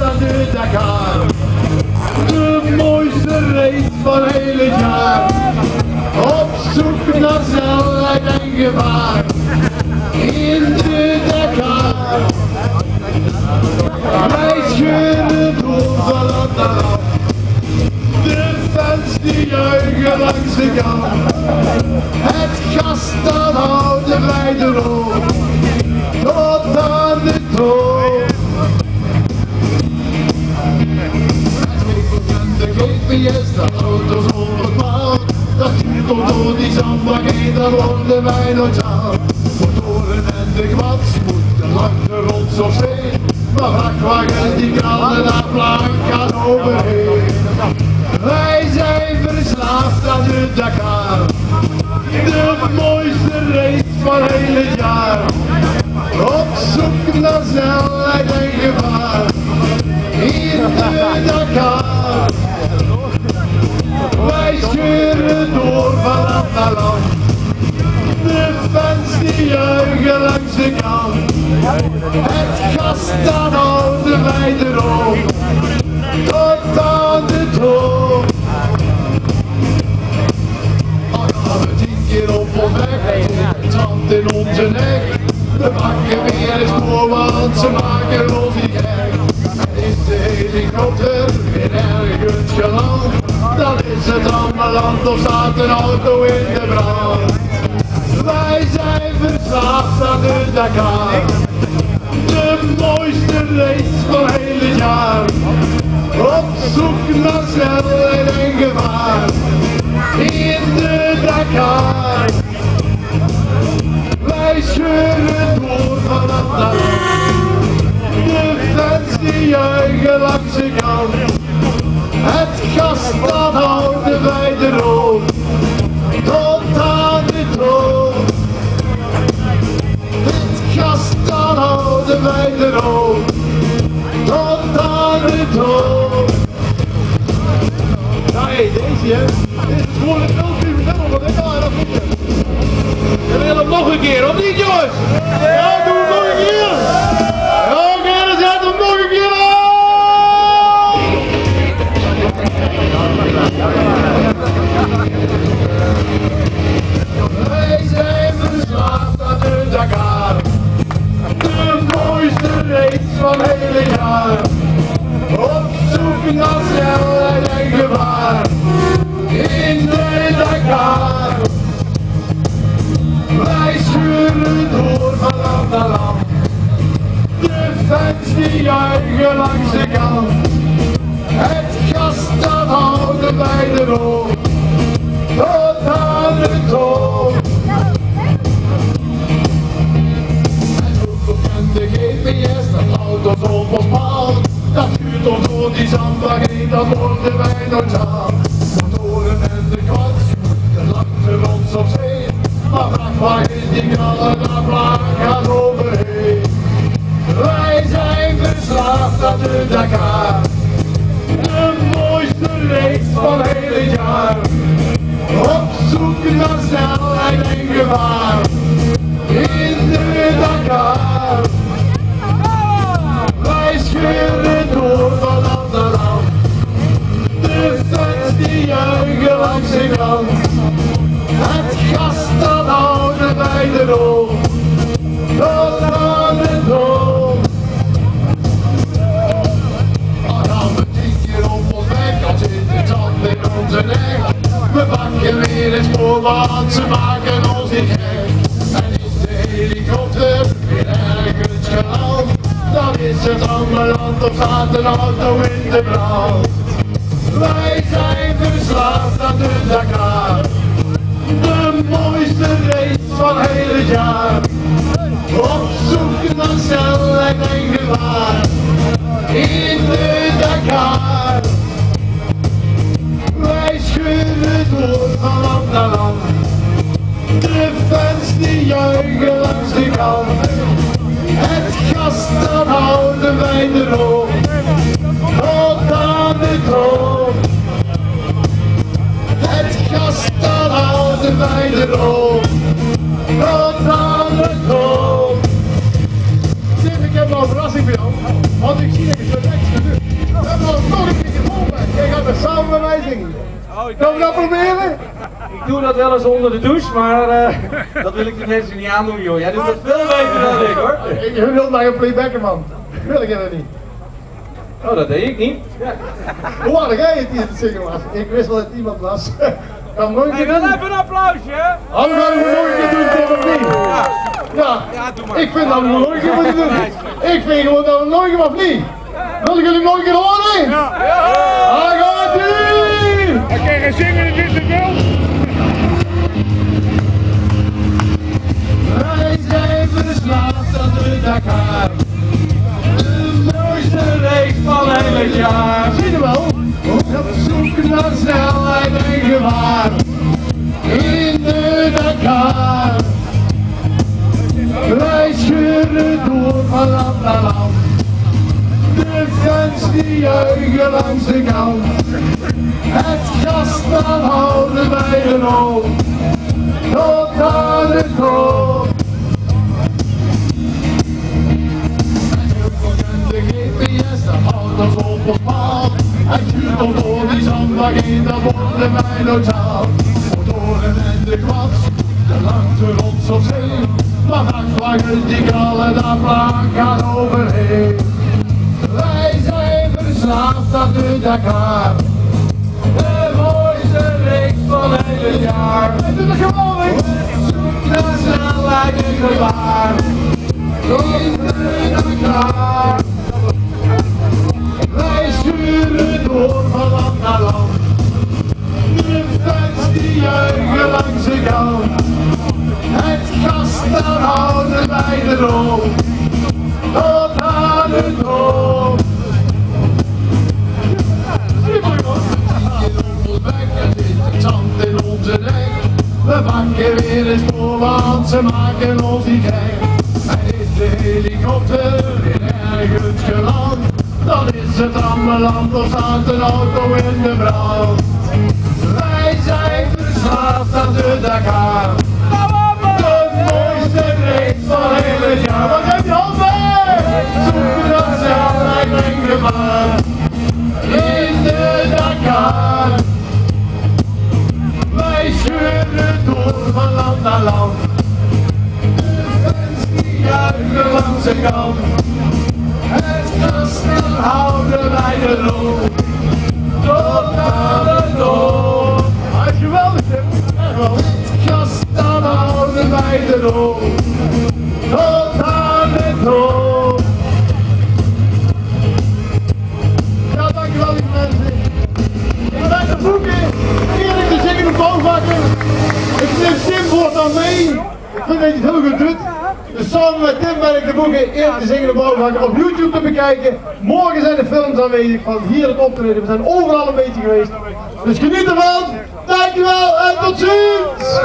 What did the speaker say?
aan de Dakar. De mooiste race van heel het jaar. Op zoek naar snelheid en gevaar. In de Dakar. Wij nooit aan. Motoren en de kwats moeten de rots of zee. Maar vrachtwagens die kranen naar plank overheen. Wij zijn verslaafd aan de Dakar. De mooiste race van heel het jaar. Op zoek naar snelheid Het zand in onze nek. We pakken weer eens voor, want ze maken ons niet gek. Is de helikopter weer ergens geland? Dan is het ambulant of staat een auto in de brand. Wij zijn verslaafd aan de Dakar. De mooiste race van heel het jaar. Op zoek naar snelheid en gevaar. Juichen langs de kant. Het gas dan houden wij erop. Langs de kant. Het gas dat houden wij erop. Tot aan de top. En de GPS, dat auto's onbepaald. Dat stuurt ons door die zandbak heen, dat worden wij nooit aan. Want ze maken ons niet gek. En is de helikopter weer ergens geland, dan is het ambulant of staat een auto in de brand. Wij zijn verslaafd aan de Dakar, de mooiste race van het jaar. Op zoek naar snelheid en gevaar, juichen langs de kant. Het gas dan houden wij erop. Tot aan de top. Het gas dan houden wij erop. Tot aan de top. Tim, ik heb een verrassing voor jou. Want ik zie dat je zo rechts nog, nog een keertje voorbij. Jij gaat er samen met mij zingen. Gaan we dat proberen? Ik doe dat wel eens onder de douche, maar eh, dat wil ik de mensen niet aandoen, joh. Jij doet dat veel beter dan ik, hoor. Ik wil naar een playbacker, man. Wil ik dat niet. Oh, dat deed ik niet. Ja. Hoe had jij het hier te zingen was? Ik wist wel dat het iemand was. Kan nooit Ik keer wil doen. even een applausje, hè? Oh, we nog een keer doen, toch of niet? Ja. Ja, doe maar. Ik vind dat we keer moeten doen. Ik vind gewoon dat we keer of niet. Wil ik jullie nog een keer horen? Ja. Daar gaat ie! Ik kan geen zingen, naar snelheid en gevaar. In de Dakar. Wij scheuren door van land naar land. De fans die juichen langs de kant. Het gas dan houden wij de hoop tot aan de top. De GPS, houdt ons op ons paal. Het door die zandbak in, dat wordt de mijlotaal. Motoren en de kwats, de langte rots op zee. Maar vrachtwagens die knallen, daar plank gaat overheen. Wij zijn verslaafd aan de Dakar. Weer een spoor, want ze maken ons niet gek. En is de helikopter weer ergens geland, dan is het rammeland of staat een auto in de brand. Wij zijn verslaafd aan de Dakar. De kant. Het houden wij de loop. ben ik de boeken in de Zingende Bouwvakker op YouTube te bekijken. Morgen zijn de films aanwezig van hier het optreden. We zijn overal een beetje geweest. Dus geniet ervan. Dankjewel en tot ziens.